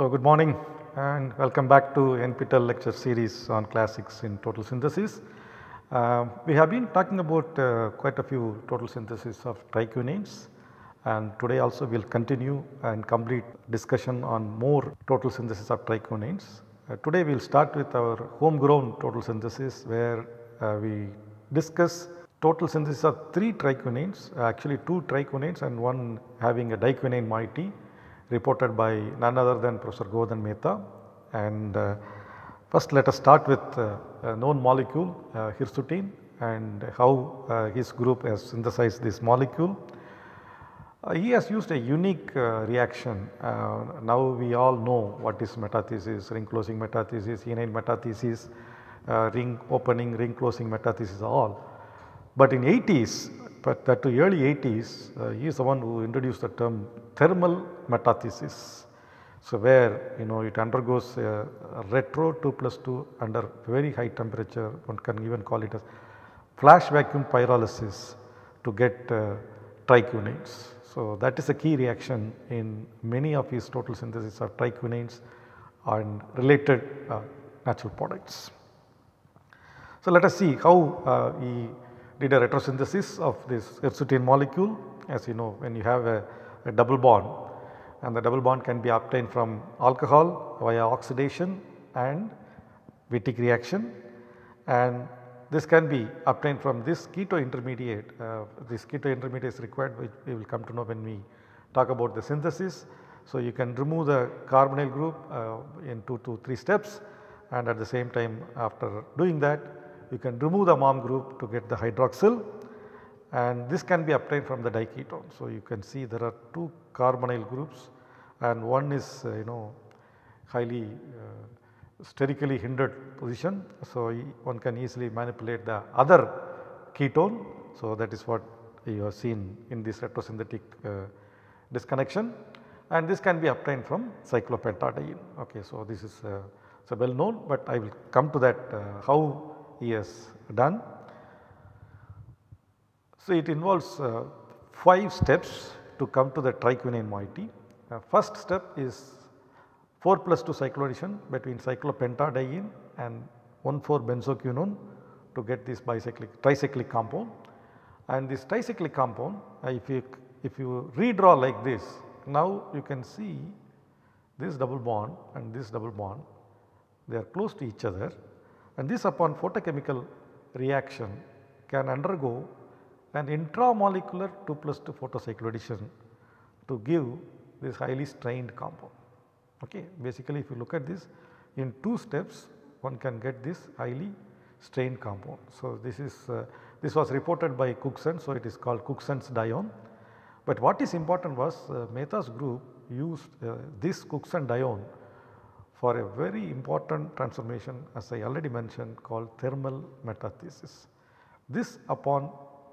So, good morning and welcome back to NPTEL lecture series on classics in total synthesis. Uh, we have been talking about uh, quite a few total synthesis of triquinanes and today also we will continue and complete discussion on more total synthesis of triquinanes. Uh, today we will start with our homegrown total synthesis where uh, we discuss total synthesis of 3 triquinanes actually 2 triquinanes and one having a diquinane moiety reported by none other than Professor Govardhan Mehta. And uh, first let us start with uh, a known molecule uh, hirsutene and how uh, his group has synthesized this molecule. Uh, he has used a unique uh, reaction. now we all know what is metathesis, ring closing metathesis, enyne metathesis, ring opening, ring closing metathesis all. But in 80s but that to early 80s uh, he is the one who introduced the term thermal metathesis. So, where you know it undergoes a, retro 2 plus 2 under very high temperature one can even call it as flash vacuum pyrolysis to get uh. So, that is a key reaction in many of his total synthesis of triquinanes and related uh, natural products. So, let us see how uh, he did a retrosynthesis of this hirsutene molecule as you know when you have a, a double bond and the double bond can be obtained from alcohol via oxidation and Wittig reaction and this can be obtained from this keto intermediate. Uh, this keto intermediate is required which we will come to know when we talk about the synthesis. So, you can remove the carbonyl group uh, in 2 to 3 steps and at the same time after doing that you can remove the MOM group to get the hydroxyl and this can be obtained from the diketone. So, you can see there are two carbonyl groups and one is uh, you know highly uh, sterically hindered position. So, one can easily manipulate the other ketone. So, that is what you have seen in this retrosynthetic uh, disconnection and this can be obtained from cyclopentadiene. Okay, so, this is uh, so well known, but I will come to that uh, how he has done. So, it involves uh, 5 steps to come to the triquinane moiety. Uh, first step is 4 plus 2 cycloaddition between cyclopentadiene and 1,4 benzoquinone to get this bicyclic tricyclic compound. And this tricyclic compound uh, if you if you redraw like this now you can see this double bond and this double bond they are close to each other and this upon photochemical reaction can undergo an intramolecular 2 plus 2 photocycloaddition to give this highly strained compound. Okay. Basically if you look at this in 2 steps one can get this highly strained compound. So, this is uh, this was reported by Cookson. So, it is called Cookson's dione. But what is important was uh, Mehta's group used uh, this Cookson dione for a very important transformation as I already mentioned called thermal metathesis. This upon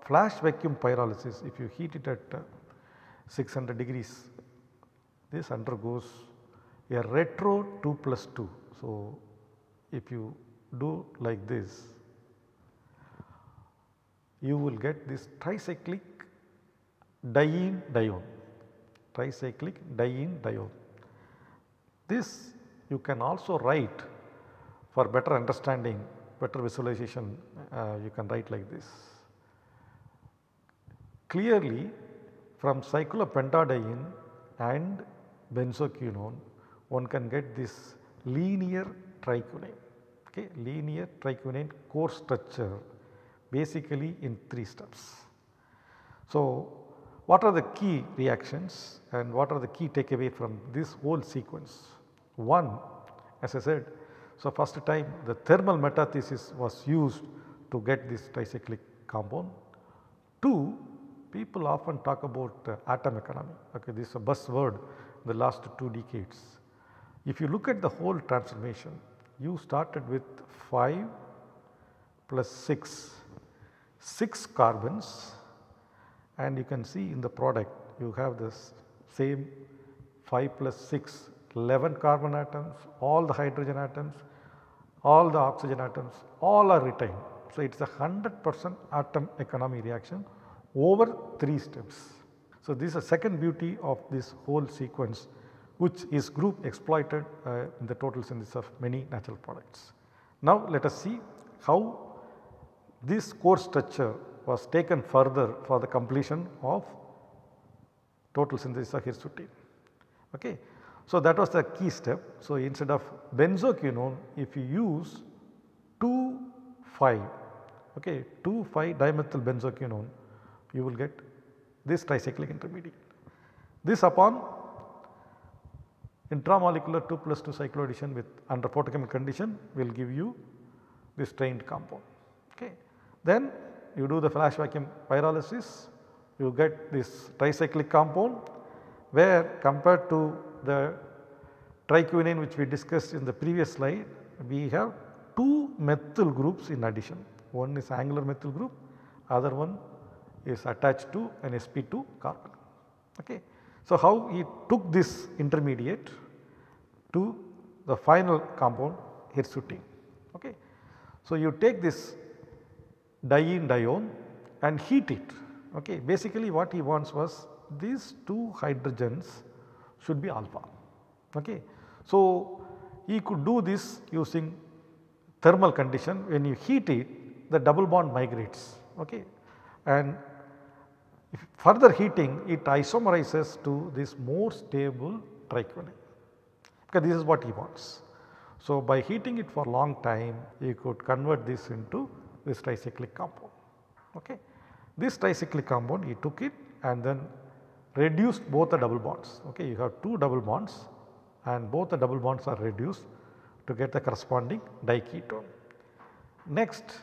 flash vacuum pyrolysis if you heat it at uh, 600 degrees this undergoes a retro 2 plus 2. So, if you do like this you will get this tricyclic diene dione, tricyclic diene dione. This you can also write for better understanding, better visualization uh, you can write like this. Clearly from cyclopentadiene and benzoquinone one can get this linear triquinane, okay, linear triquinane core structure basically in 3 steps. So, what are the key reactions and what are the key takeaway from this whole sequence? One as I said, so first time the thermal metathesis was used to get this tricyclic compound. Two, people often talk about uh, atom economy, okay, this is a buzzword in the last 2 decades. If you look at the whole transformation, you started with 5 plus 6, 6 carbons and you can see in the product you have this same 5 plus 6 11 carbon atoms, all the hydrogen atoms, all the oxygen atoms, all are retained. So, it is a 100 percent atom economy reaction over 3 steps. So, this is a second beauty of this whole sequence which is group exploited uh, in the total synthesis of many natural products. Now let us see how this core structure was taken further for the completion of total synthesis of hirsutene. Okay. So that was the key step. So instead of benzoquinone if you use 2 5 okay 2 5 dimethyl benzoquinone you will get this tricyclic intermediate. This upon intramolecular 2 plus 2 cycloaddition with under photochemical condition will give you this strained compound. Okay. Then you do the flash vacuum pyrolysis you get this tricyclic compound where compared to the triquinane which we discussed in the previous slide we have two methyl groups in addition. One is angular methyl group other one is attached to an sp2 carbon. Okay. So, how he took this intermediate to the final compound hirsutene. Okay. So, you take this diene dione and heat it. Okay. Basically what he wants was these two hydrogens should be alpha. Okay. So, he could do this using thermal condition when you heat it the double bond migrates okay. and further heating it isomerizes to this more stable triquinane because this is what he wants. So, by heating it for a long time you could convert this into this tricyclic compound. Okay. This tricyclic compound he took it and then reduced both the double bonds. Okay. You have two double bonds and both the double bonds are reduced to get the corresponding diketone. Next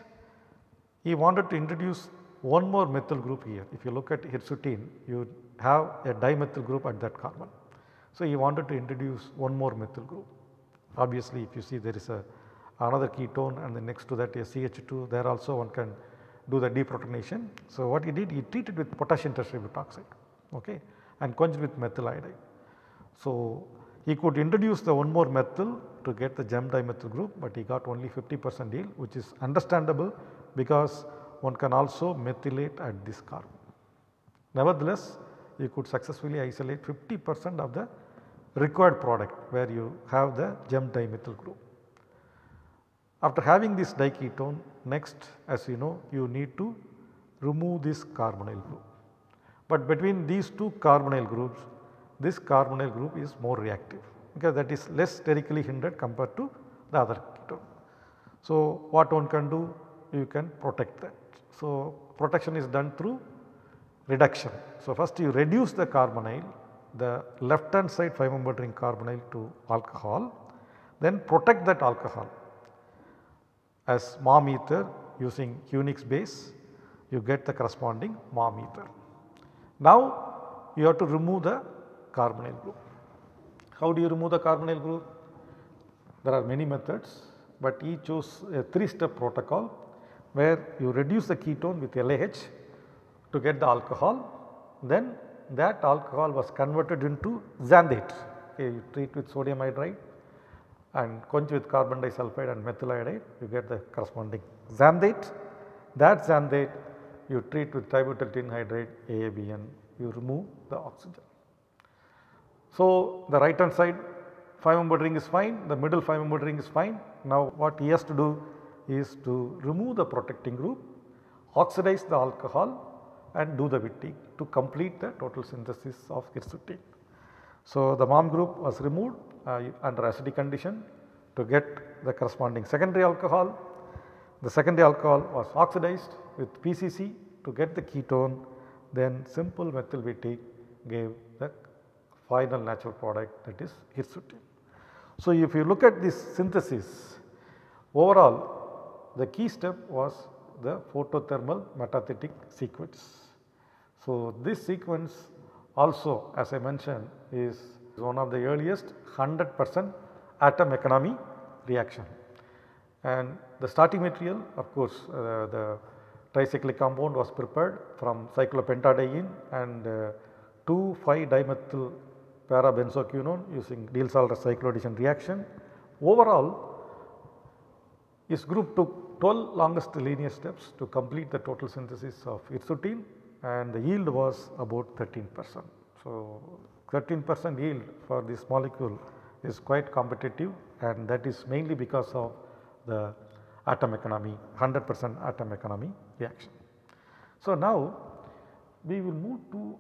he wanted to introduce one more methyl group here. If you look at hirsutene, you have a dimethyl group at that carbon. So, he wanted to introduce one more methyl group. Obviously, if you see there is a another ketone and then next to that a CH2 there also one can do the deprotonation. So, what he did he treated with potassium tertiary okay, and quenched with methyl iodide. So, he could introduce the one more methyl to get the gem dimethyl group, but he got only 50 percent yield which is understandable because one can also methylate at this carbon. Nevertheless, you could successfully isolate 50 percent of the required product where you have the gem dimethyl group. After having this diketone next as you know you need to remove this carbonyl group. But between these two carbonyl groups this carbonyl group is more reactive because that is less sterically hindered compared to the other ketone. So, what one can do you can protect that. So, protection is done through reduction. So, first you reduce the carbonyl the left hand side 5 membered ring carbonyl to alcohol then protect that alcohol as mom ether using Hunig's base you get the corresponding mom ether. Now you have to remove the carbonyl group. How do you remove the carbonyl group? There are many methods but he chose a 3 step protocol where you reduce the ketone with LAH to get the alcohol then that alcohol was converted into xanthate okay, you treat with sodium hydride and quench with carbon disulfide and methyl iodide you get the corresponding xanthate. That xanthate you treat with tributyl tin hydride AIBN you remove the oxygen. So, the right hand side 5 membered ring is fine, the middle 5 membered ring is fine. Now, what he has to do is to remove the protecting group, oxidize the alcohol and do the Wittig to complete the total synthesis of hirsutene. So, the mom group was removed uh, under acidic condition to get the corresponding secondary alcohol. The secondary alcohol was oxidized with PCC to get the ketone then simple methyl Wittig gave the final natural product that is hirsutene. So, if you look at this synthesis overall the key step was the photothermal metathetic sequence. So, this sequence also as I mentioned is one of the earliest 100 percent atom economy reaction. And the starting material of course uh, the tricyclic compound was prepared from cyclopentadiene and uh, 2,5 dimethyl parabenzoquinone using Diels-Alder cycloaddition reaction. Overall this group took 12 longest linear steps to complete the total synthesis of hirsutene and the yield was about 13 percent. So, 13 percent yield for this molecule is quite competitive and that is mainly because of the atom economy 100 percent atom economy reaction. So, now we will move to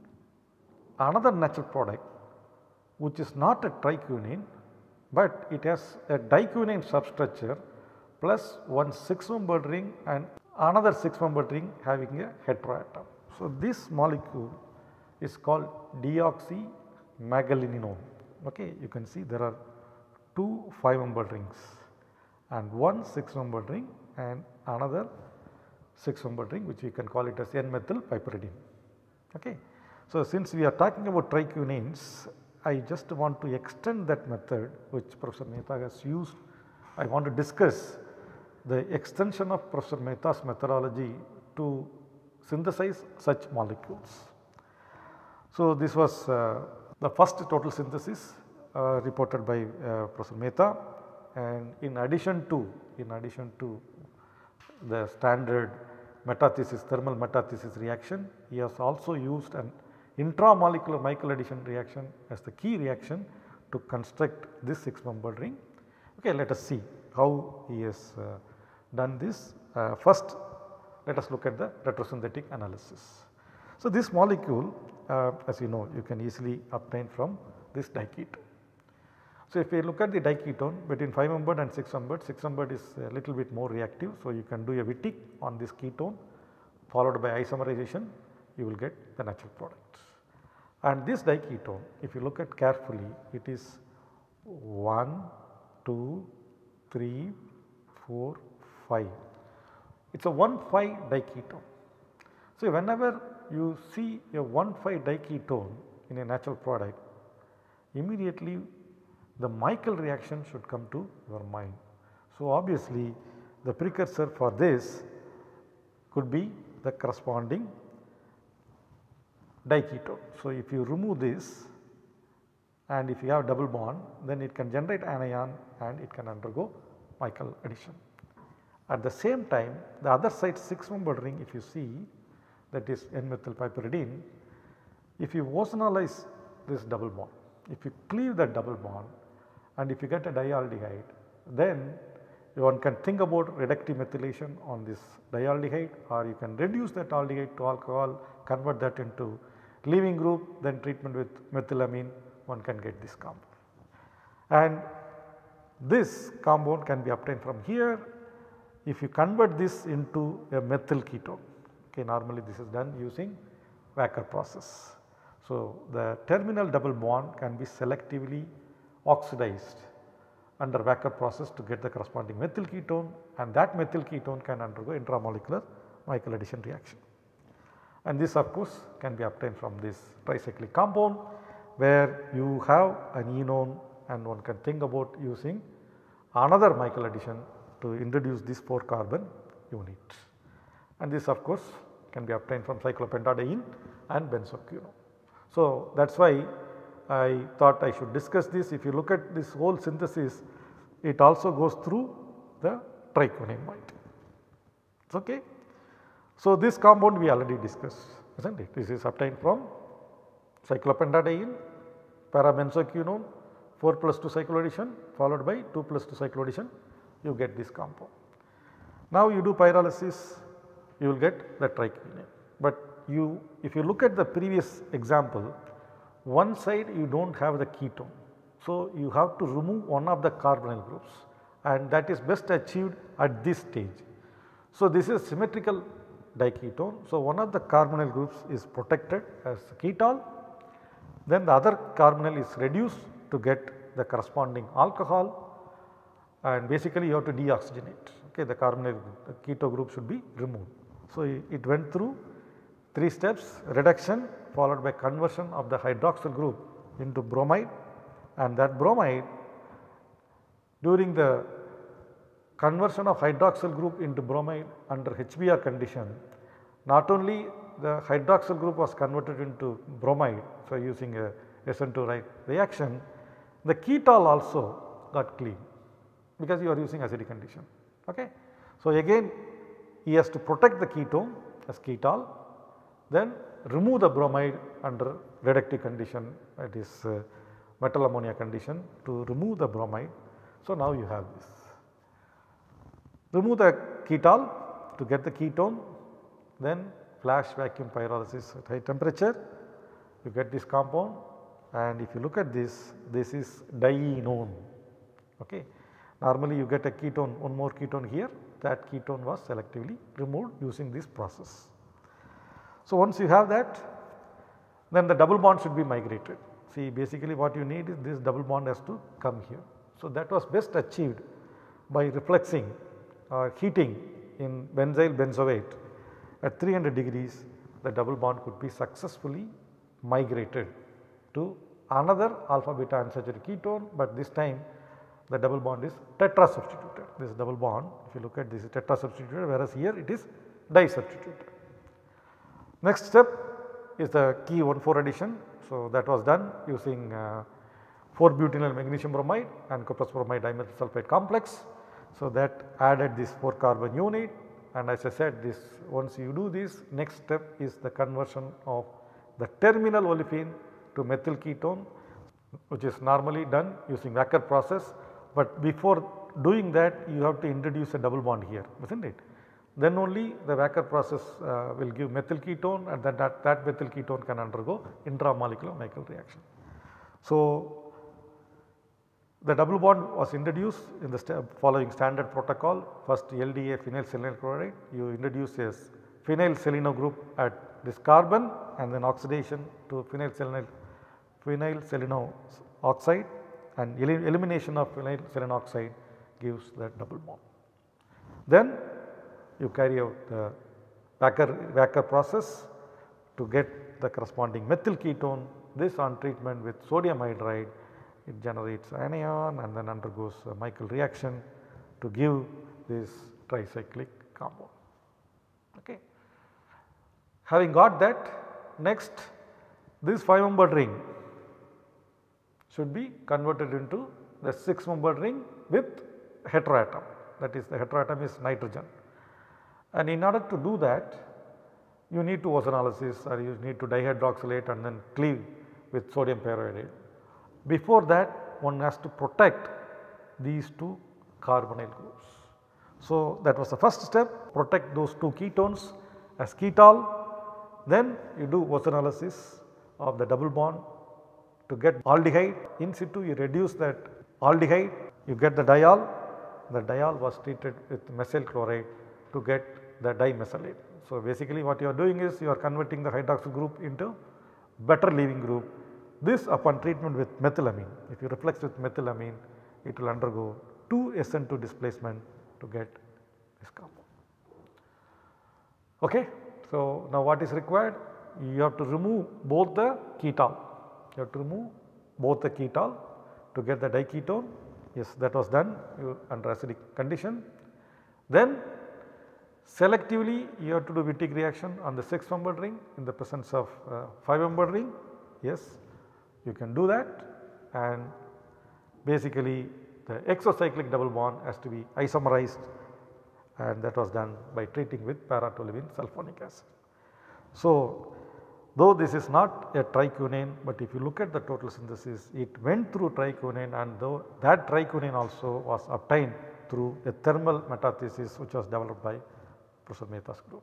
another natural product which is not a triquinane, but it has a diquinane substructure plus one 6 membered ring and another 6 membered ring having a heteroatom. So, this molecule is called deoxymegalinone. Okay, you can see there are two 5 membered rings and one 6 membered ring and another 6 membered ring which we can call it as N-methyl piperidine. Okay. So, since we are talking about triquinanes, I just want to extend that method which Professor Mehta has used. I want to discuss the extension of Professor Mehta's methodology to synthesize such molecules. So, this was uh, the first total synthesis uh, reported by uh, Professor Mehta and in addition to in addition to the standard metathesis thermal metathesis reaction he has also used an intramolecular Michael addition reaction as the key reaction to construct this 6 membered ring. Okay, let us see how he has uh, done this. Uh, first let us look at the retrosynthetic analysis. So, this molecule uh, as you know you can easily obtain from this diketone. So, if we look at the diketone between 5 membered and 6 membered, 6 membered is a little bit more reactive. So, you can do a Wittig on this ketone followed by isomerization you will get the natural product. And this diketone if you look at carefully it is 1, 2, 3, 4, 5. It is a 1 5 diketone. So, whenever you see a 1 5 diketone in a natural product immediately the Michael reaction should come to your mind. So, obviously the precursor for this could be the corresponding diketone. So, if you remove this and if you have double bond then it can generate anion and it can undergo Michael addition. At the same time the other side 6 membered ring if you see that is N-methyl piperidine if you ozonolize this double bond if you cleave that double bond and if you get a dialdehyde then one can think about reductive methylation on this dialdehyde or you can reduce that aldehyde to alcohol convert that into leaving group then treatment with methylamine one can get this compound. And this compound can be obtained from here if you convert this into a methyl ketone. Okay, normally this is done using Wacker process. So, the terminal double bond can be selectively oxidized under Wacker process to get the corresponding methyl ketone and that methyl ketone can undergo intramolecular Michael addition reaction and this of course can be obtained from this tricyclic compound where you have an enone and one can think about using another Michael addition to introduce this 4 carbon unit and this of course can be obtained from cyclopentadiene and benzoquinone. So, that is why I thought I should discuss this if you look at this whole synthesis it also goes through the triquinane moiety. It is okay. So, this compound we already discussed is not it? This is obtained from cyclopentadiene, parabenzoquinone, 4 plus 2 cycloaddition followed by 2 plus 2 cycloaddition you get this compound. Now, you do pyrolysis you will get the triquinane, but you if you look at the previous example one side you do not have the ketone. So, you have to remove one of the carbonyl groups and that is best achieved at this stage. So, this is symmetrical diketone. So, one of the carbonyl groups is protected as ketal then the other carbonyl is reduced to get the corresponding alcohol and basically you have to deoxygenate okay the carbonyl the keto group should be removed. So, it went through 3 steps reduction followed by conversion of the hydroxyl group into bromide and that bromide during the conversion of hydroxyl group into bromide under HBr condition not only the hydroxyl group was converted into bromide. So, using a SN2 reaction the ketal also got clean because you are using acidic condition. Okay. So, again he has to protect the ketone as ketal then remove the bromide under reductive condition that is uh, metal ammonia condition to remove the bromide. So, now you have this. Remove the ketal to get the ketone then flash vacuum pyrolysis at high temperature you get this compound and if you look at this this is dienone okay. Normally you get a ketone one more ketone here that ketone was selectively removed using this process. So, once you have that then the double bond should be migrated. See basically what you need is this double bond has to come here. So, that was best achieved by reflexing or heating in benzyl benzoate at 300 degrees the double bond could be successfully migrated to another alpha beta unsaturated ketone, but this time the double bond is tetra substituted. This double bond if you look at this is tetra substituted whereas here it is di substituted. Next step is the key 1 4 addition. So, that was done using uh, 4 butenyl magnesium bromide and copper bromide dimethyl sulfide complex. So, that added this 4 carbon unit and as I said this once you do this next step is the conversion of the terminal olefin to methyl ketone which is normally done using Wacker process but before doing that you have to introduce a double bond here is not it. Then only the Wacker process uh, will give methyl ketone and that, that, that methyl ketone can undergo intramolecular Michael reaction. So, the double bond was introduced in the st following standard protocol first LDA phenyl chloride you introduce a phenyl seleno group at this carbon and then oxidation to phenyl selenyl phenyl seleno oxide and elimination of seleno oxide gives that double bond. Then you carry out the Wacker, Wacker process to get the corresponding methyl ketone. This on treatment with sodium hydride it generates anion and then undergoes a Michael reaction to give this tricyclic compound. Okay. Having got that next this 5 membered ring should be converted into the 6 membered ring with heteroatom that is the heteroatom is nitrogen. And in order to do that you need to ozonolysis or you need to dihydroxylate and then cleave with sodium periodate. Before that one has to protect these two carbonyl groups. So, that was the first step protect those two ketones as ketal then you do ozonolysis of the double bond to get aldehyde in situ you reduce that aldehyde you get the diol the diol was treated with mesyl chloride to get the dimesylate. So, basically what you are doing is you are converting the hydroxyl group into better leaving group. This upon treatment with methylamine, if you reflex with methylamine, it will undergo 2 SN2 displacement to get this compound. Okay. So, now what is required? You have to remove both the ketal, you have to remove both the ketal to get the diketone, yes that was done under acidic condition. Then Selectively you have to do Wittig reaction on the 6 membered ring in the presence of uh, 5 membered ring yes you can do that and basically the exocyclic double bond has to be isomerized and that was done by treating with para-toluene sulfonic acid. So, though this is not a triquinane, but if you look at the total synthesis it went through triquinane and though that triquinane also was obtained through a thermal metathesis which was developed by Professor Mehta's group.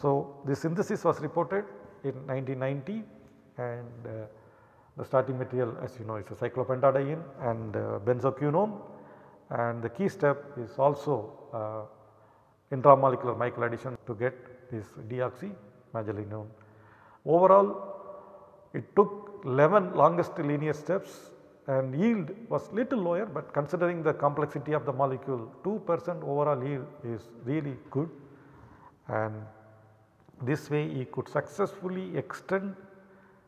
So, this synthesis was reported in 1990 and uh, the starting material as you know is a cyclopentadiene and uh, benzoquinone and the key step is also uh, intramolecular Michael addition to get this deoxymagellanone. Overall it took 11 longest linear steps and yield was little lower, but considering the complexity of the molecule 2 percent overall yield is really good and this way he could successfully extend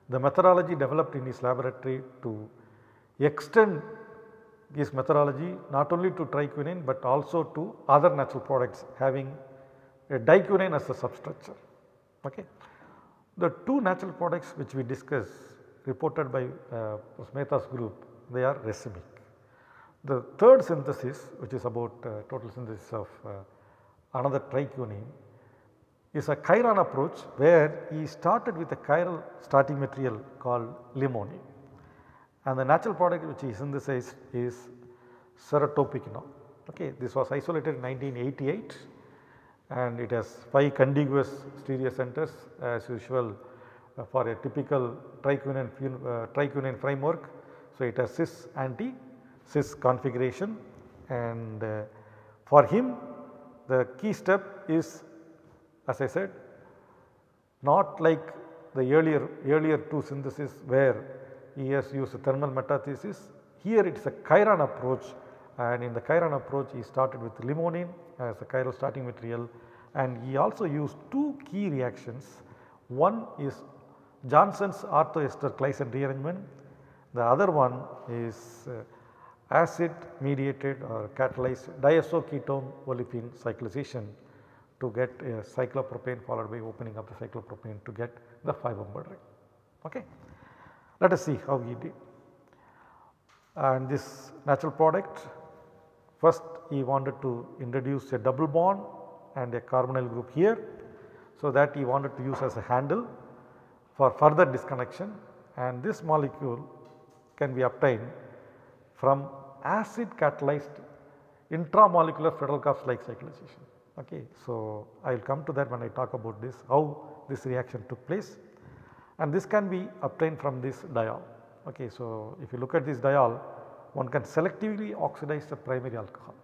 the methodology developed in his laboratory to extend this methodology not only to triquinane but also to other natural products having a diquinane as a substructure. Okay. The two natural products which we discussed reported by uh, group they are racemic. The third synthesis which is about uh, total synthesis of uh, another triquinane is a chiral approach where he started with a chiral starting material called limonene and the natural product which he synthesized is ceratopicanol. Okay, this was isolated in 1988 and it has 5 contiguous stereocenters as usual uh, for a typical triquinane, uh, framework. So, it has cis anti cis configuration and uh, for him the key step is as I said not like the earlier earlier two synthesis where he has used thermal metathesis. Here it is a chiron approach and in the chiron approach he started with limonene as a chiral starting material and he also used two key reactions. One is Johnson's orthoester Claisen rearrangement, the other one is uh, acid mediated or catalyzed diazoketone olefin cyclization to get a cyclopropane followed by opening up the cyclopropane to get the 5 membered ring. Okay. Let us see how he did. And this natural product first he wanted to introduce a double bond and a carbonyl group here. So, that he wanted to use as a handle for further disconnection and this molecule can be obtained from acid catalyzed intramolecular Friedel-Crafts like cyclization. Okay. So, I will come to that when I talk about this how this reaction took place and this can be obtained from this diol. Okay. So, if you look at this diol one can selectively oxidize the primary alcohol.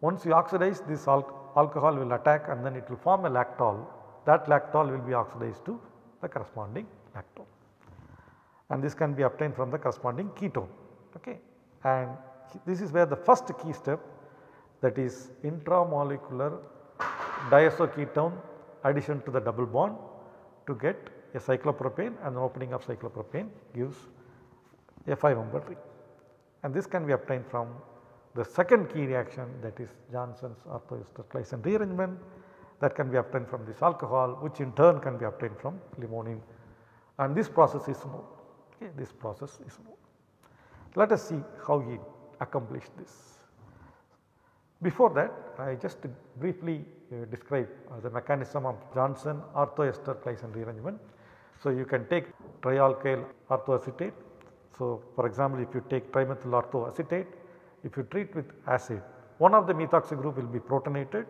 Once you oxidize this al alcohol will attack and then it will form a lactol that lactol will be oxidized to the corresponding lactone and this can be obtained from the corresponding ketone. Okay. And this is where the first key step that is intramolecular diazoketone addition to the double bond to get a cyclopropane and the opening of cyclopropane gives a 5 membered ring and this can be obtained from the second key reaction that is Johnson's orthoester Claisen rearrangement that can be obtained from this alcohol which in turn can be obtained from limonene and this process is known okay this process is known. Let us see how he accomplished this. Before that I just briefly uh, describe uh, the mechanism of Johnson orthoester Claisen rearrangement. So, you can take trialkyl orthoacetate. So, for example, if you take trimethyl orthoacetate if you treat with acid one of the methoxy group will be protonated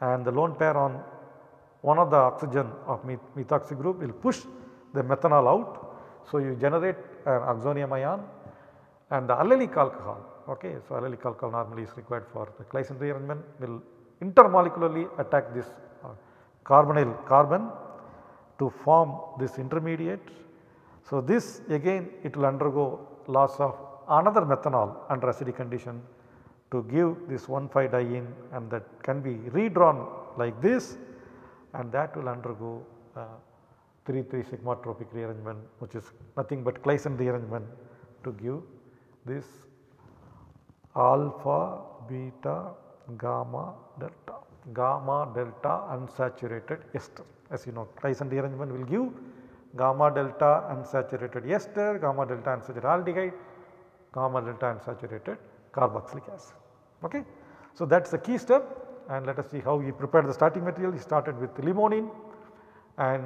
and the lone pair on one of the oxygen of methoxy group will push the methanol out. So, you generate an oxonium ion and the allylic alcohol okay. So, allylic alcohol normally is required for the Claisen rearrangement will intermolecularly attack this uh, carbonyl carbon to form this intermediate. So, this again it will undergo loss of another methanol under acidic condition to give this 1,5 diene and that can be redrawn like this and that will undergo uh, 3,3-sigmatropic rearrangement which is nothing but Claisen rearrangement to give this alpha, beta, gamma, delta, gamma, delta unsaturated ester. As you know Claisen rearrangement will give gamma delta unsaturated ester, gamma delta unsaturated aldehyde, gamma delta unsaturated carboxylic acid. Okay. So, that is the key step and let us see how he prepared the starting material. He started with limonene and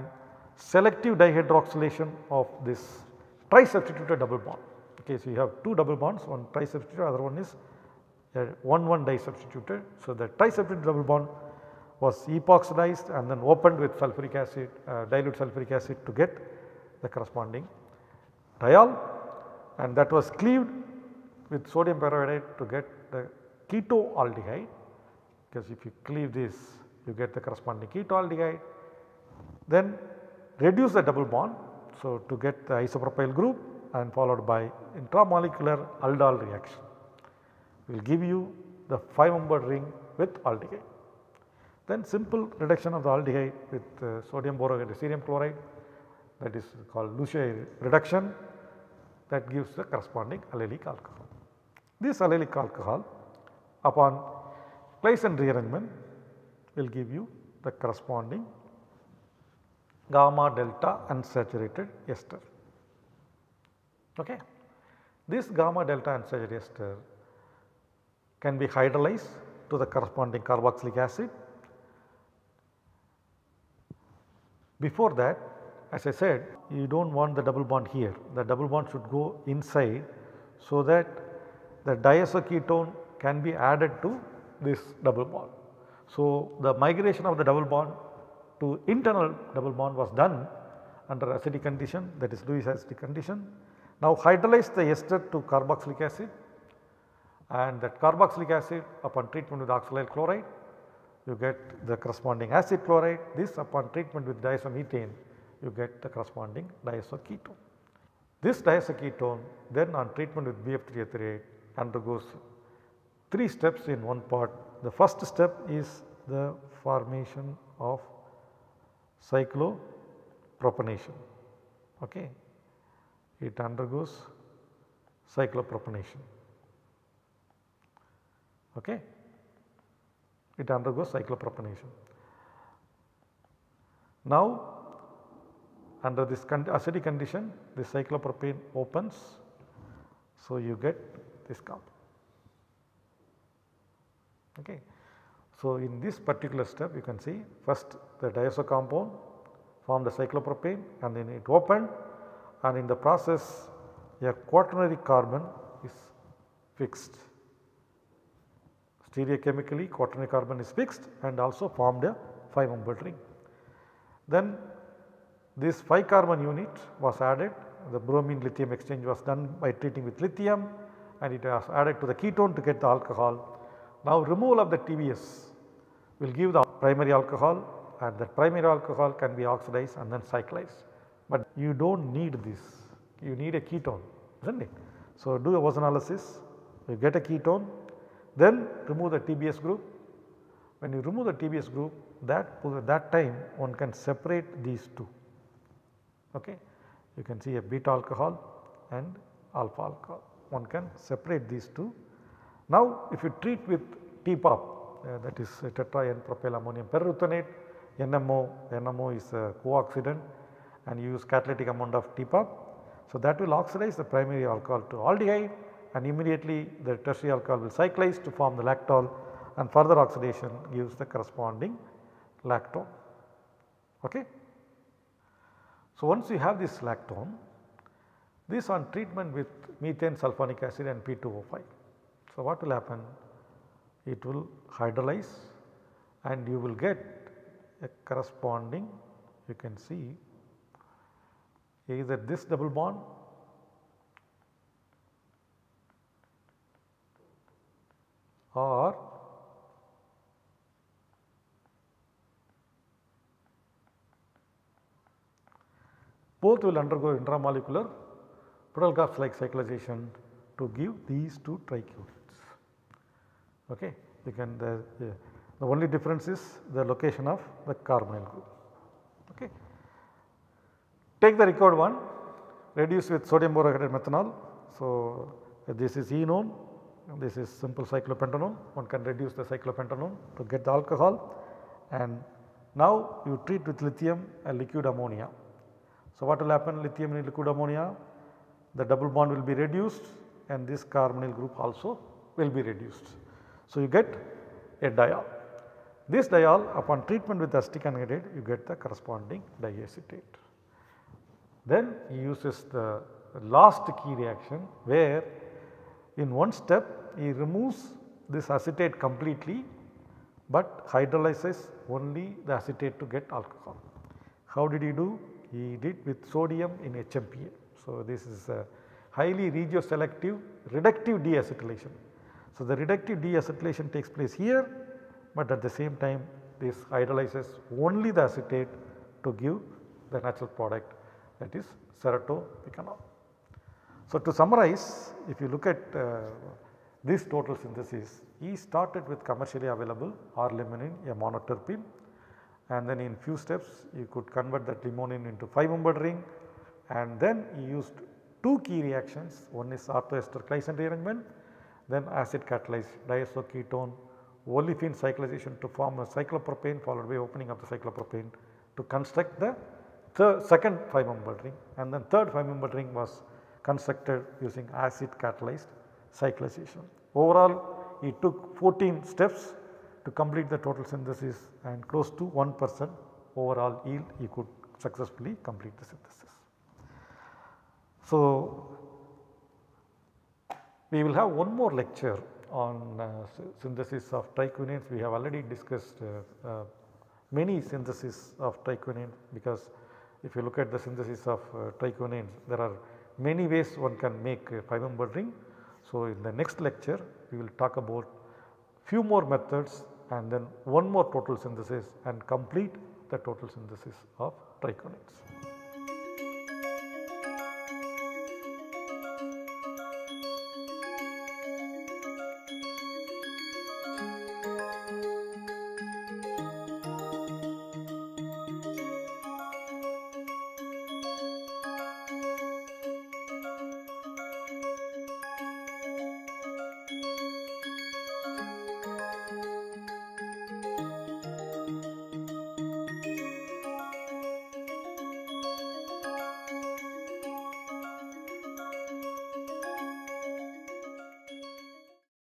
selective dihydroxylation of this trisubstituted double bond. Okay, so you have two double bonds, one trisubstituted, other one is 1 1 disubstituted. So, the trisubstituted double bond was epoxidized and then opened with sulfuric acid, uh, dilute sulfuric acid to get the corresponding diol and that was cleaved with sodium peroxide to get the ketoaldehyde because if you cleave this you get the corresponding ketoaldehyde. Then reduce the double bond. So, to get the isopropyl group and followed by intramolecular aldol reaction will give you the 5 membered ring with aldehyde. Then simple reduction of the aldehyde with uh, sodium borate and cerium chloride that is called Luche reduction that gives the corresponding allylic alcohol. This allylic alcohol upon Claisen rearrangement will give you the corresponding gamma delta unsaturated ester. Okay. This gamma delta unsaturated ester can be hydrolyzed to the corresponding carboxylic acid Before that as I said you do not want the double bond here the double bond should go inside so that the diazoketone can be added to this double bond. So, the migration of the double bond to internal double bond was done under acidic condition that is Lewis acidic condition. Now hydrolyze the ester to carboxylic acid and that carboxylic acid upon treatment with oxalyl chloride you get the corresponding acid chloride this upon treatment with diazomethane you get the corresponding diazoketone. This diazoketone then on treatment with BF338 undergoes 3 steps in one part. The first step is the formation of cyclopropanation. Okay. It undergoes cyclopropanation. Okay. It undergoes cyclopropanation. Now under this con acidic condition the cyclopropane opens. So, you get this compound. Okay. So, in this particular step you can see first the diazo compound form the cyclopropane and then it opened and in the process a quaternary carbon is fixed. Stereochemically quaternary carbon is fixed and also formed a 5 membered ring. Then this 5 carbon unit was added the bromine lithium exchange was done by treating with lithium and it was added to the ketone to get the alcohol. Now removal of the TBS will give the primary alcohol and the primary alcohol can be oxidized and then cyclized. But you do not need this, you need a ketone is not it. So do a ozonolysis, you get a ketone then remove the TBS group. When you remove the TBS group that that time one can separate these two okay. You can see a beta alcohol and alpha alcohol one can separate these two. Now if you treat with TPAP uh, that is tetra N propyl ammonium perruthenate NMO, NMO is a co-oxidant and you use catalytic amount of TPAP. So that will oxidize the primary alcohol to aldehyde and immediately the tertiary alcohol will cyclize to form the lactol and further oxidation gives the corresponding lactone. Okay. So, once you have this lactone, this on treatment with methane sulfonic acid and P2O5. So, what will happen? It will hydrolyze and you will get a corresponding you can see either this double bond or both will undergo intramolecular Friedel-Crafts like cyclization to give these two triquinanes. Okay. You can the, the, only difference is the location of the carbonyl group. Okay. Take the record one reduce with sodium borohydride methanol. So, this is enone this is simple cyclopentanone one can reduce the cyclopentanone to get the alcohol and now you treat with lithium and liquid ammonia. So, what will happen lithium in liquid ammonia the double bond will be reduced and this carbonyl group also will be reduced. So, you get a diol. This diol upon treatment with acetic anhydride you get the corresponding diacetate. Then he uses the last key reaction where in one step he removes this acetate completely but hydrolyzes only the acetate to get alcohol. How did he do? he did with sodium in HMPA. So, this is a highly regioselective reductive deacetylation. So, the reductive deacetylation takes place here, but at the same time this hydrolyzes only the acetate to give the natural product that is ceratopicanol. So, to summarize if you look at uh, this total synthesis, he started with commercially available R-limonene a monoterpene and then in few steps you could convert that limonene into 5 membered ring and then he used two key reactions. One is orthoester Claisen rearrangement then acid catalyzed diazoketone olefin cyclization to form a cyclopropane followed by opening of the cyclopropane to construct the second 5 membered ring. And then third 5 membered ring was constructed using acid catalyzed cyclization. Overall it took 14 steps to complete the total synthesis and close to 1 percent overall yield he could successfully complete the synthesis. So, we will have one more lecture on uh, synthesis of triquinanes. We have already discussed uh, uh, many synthesis of triquinane because if you look at the synthesis of uh, there are many ways one can make a 5 membered ring. So, in the next lecture we will talk about few more methods and then one more total synthesis and complete the total synthesis of triquinanes.